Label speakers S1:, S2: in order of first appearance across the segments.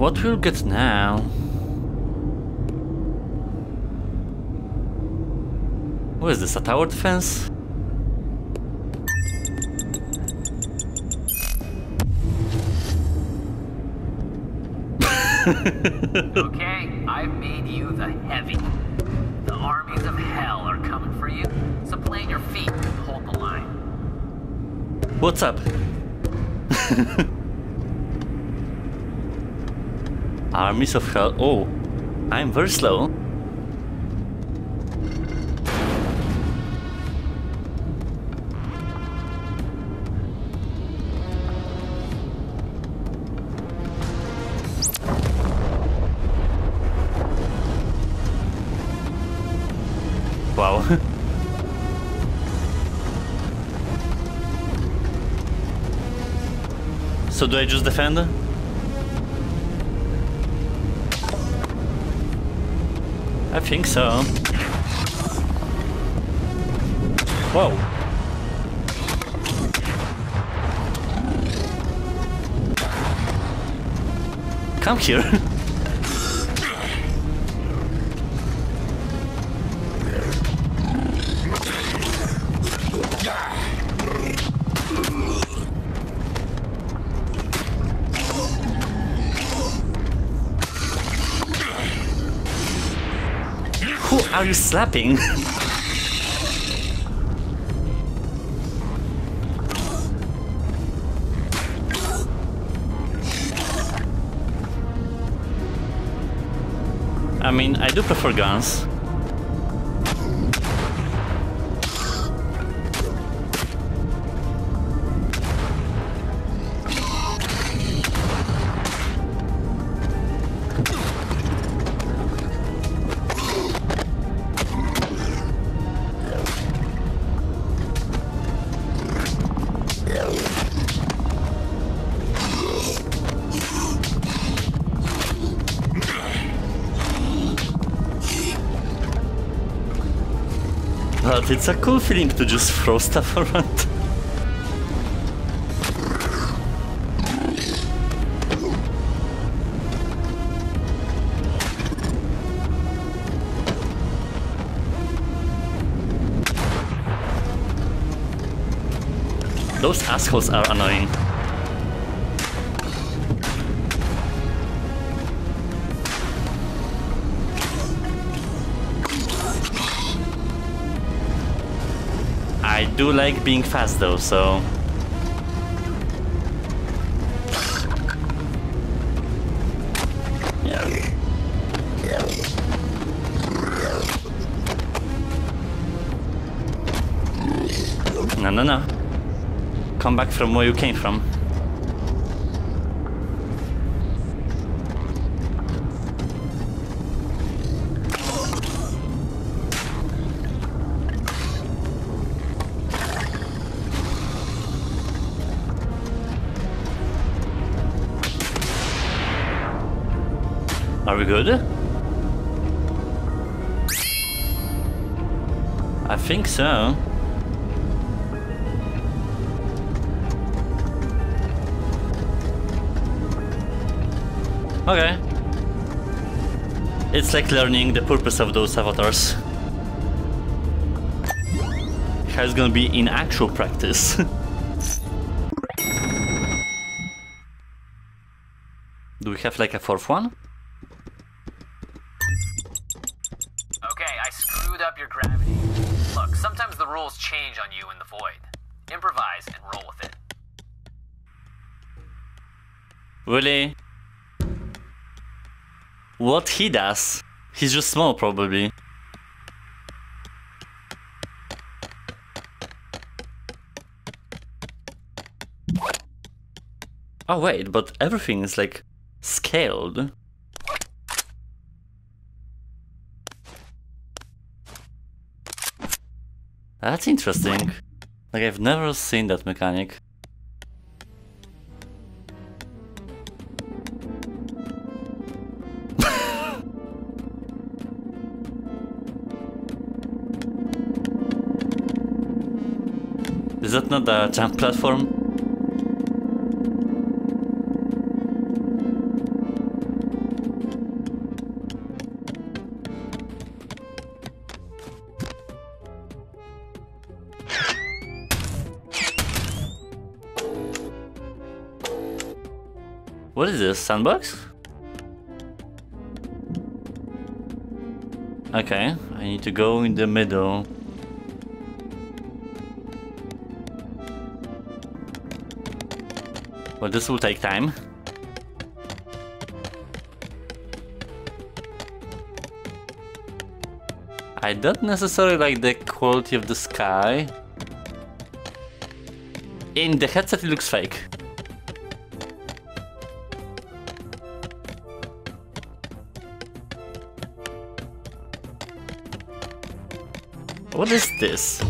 S1: What we'll get now? What is this, a tower defense?
S2: okay, I've made you the heavy. The armies of hell are coming for you, so plant your feet and hold the line.
S1: What's up? Armies of Hell. Oh, I'm very slow. Wow. so do I just defend? I think so. Whoa. Come here. are you slapping? I mean, I do prefer guns. But it's a cool feeling to just throw stuff around. Those assholes are annoying. I do like being fast though, so... No, no, no. Come back from where you came from. We good? I think so. Okay. It's like learning the purpose of those avatars. How it's gonna be in actual practice. Do we have like a fourth one? Really? What he does? He's just small, probably. Oh wait, but everything is like scaled. That's interesting. Like I've never seen that mechanic. Is that not a jump platform? What is this, sandbox? Okay, I need to go in the middle. Well, this will take time. I don't necessarily like the quality of the sky. In the headset it looks fake. What is this?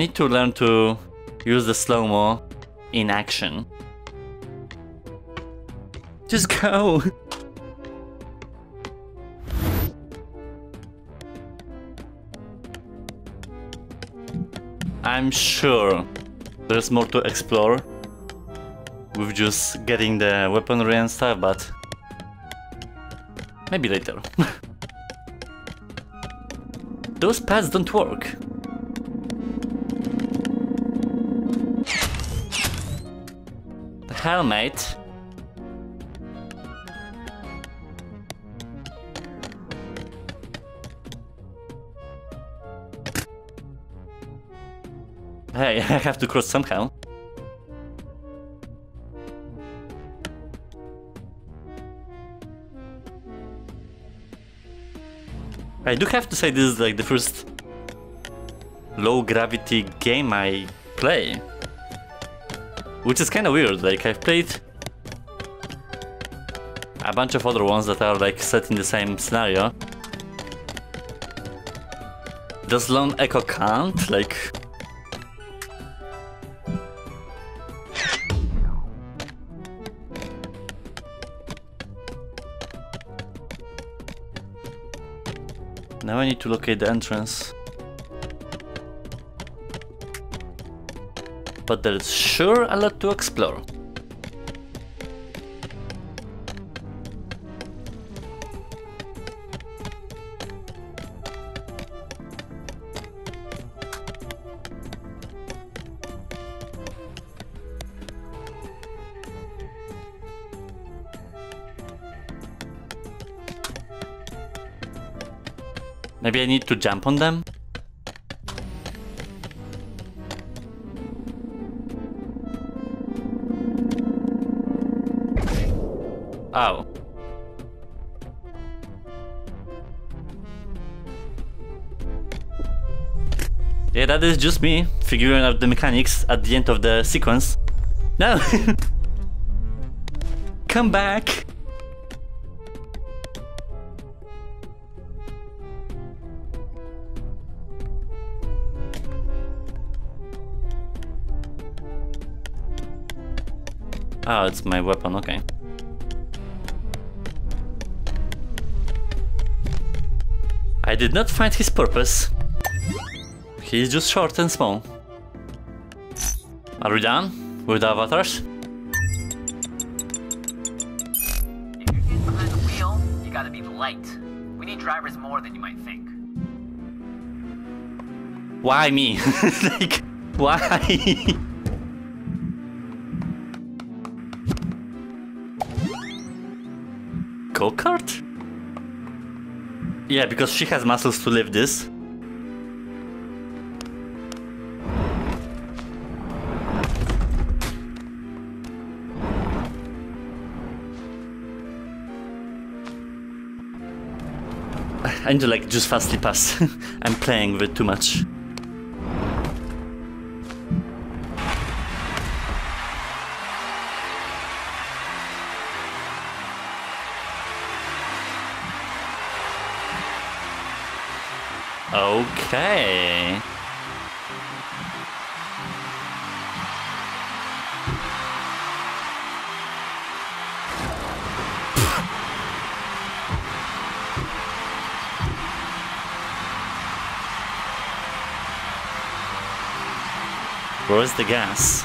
S1: Need to learn to use the slow-mo in action. Just go! I'm sure there's more to explore with just getting the weaponry and stuff, but maybe later. Those pads don't work. Helmet. Hey, I have to cross somehow. I do have to say this is like the first low gravity game I play. Which is kind of weird, like I've played a bunch of other ones that are like set in the same scenario. Does Lone Echo count? Like... Now I need to locate the entrance. But there's sure a lot to explore. Maybe I need to jump on them? Oh. Yeah, that is just me figuring out the mechanics at the end of the sequence. No! Come back! Oh, it's my weapon, okay. I did not find his purpose. He's just short and small. Are we done with the avatars?
S2: If you're behind the wheel, you gotta be light. We need drivers more than you might think.
S1: Why me? like, why? Go-kart? Yeah, because she has muscles to lift this. I need to like just fastly pass. I'm playing with it too much. Okay. Where's the gas?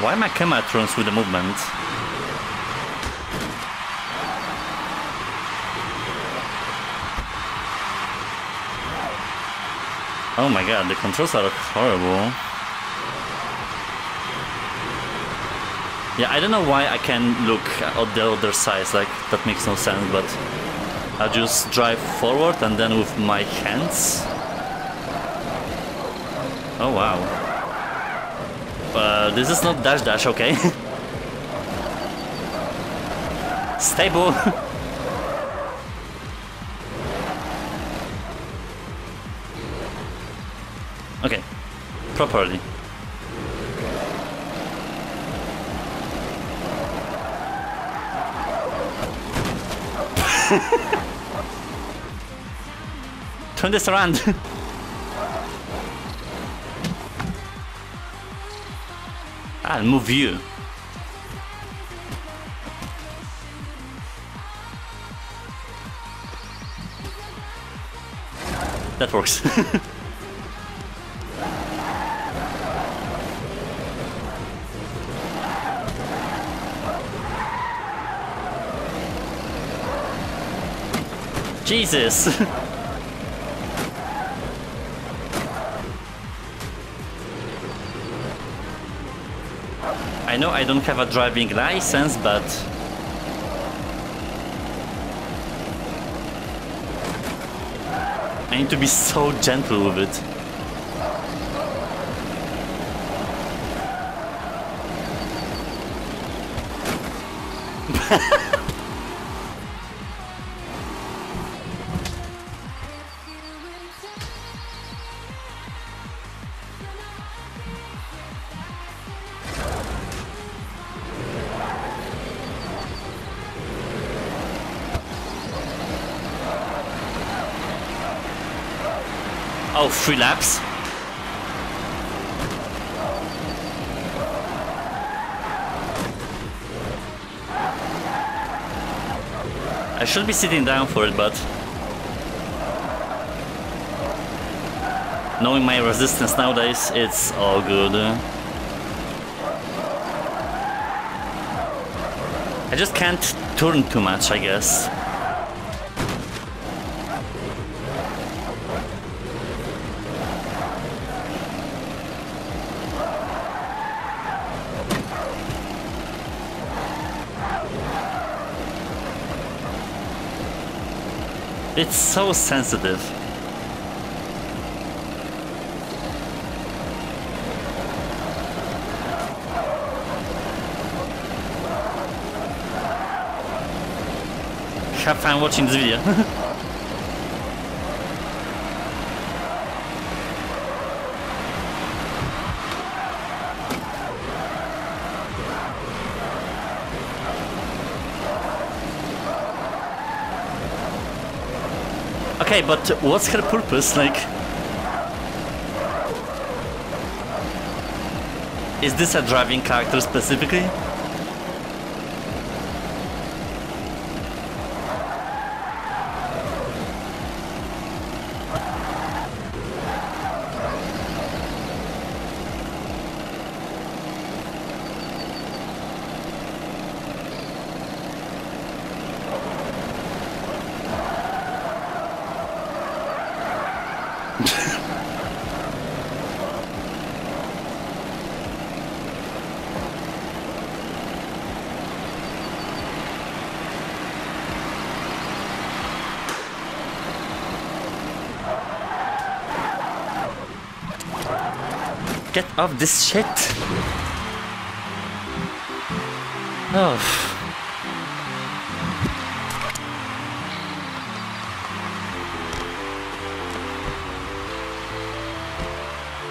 S1: Why my camera turns with the movement? Oh my god, the controls are horrible. Yeah, I don't know why I can look at the other side, like, that makes no sense, but I just drive forward and then with my hands. Oh wow. Uh, this is not dash dash, okay? Stable! okay, properly. Turn this around. I'll move you. That works. Jesus! I know I don't have a driving license, but... I need to be so gentle with it. Oh, three laps. I should be sitting down for it, but... Knowing my resistance nowadays, it's all good. I just can't turn too much, I guess. It's so sensitive. Have fun watching this video. Okay, but what's her purpose? Like, is this a driving character specifically? Get off this shit! Oh.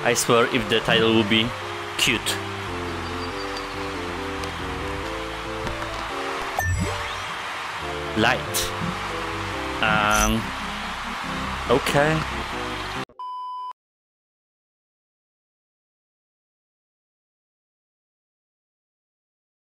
S1: I swear if the title would be cute. Light. Um. Okay.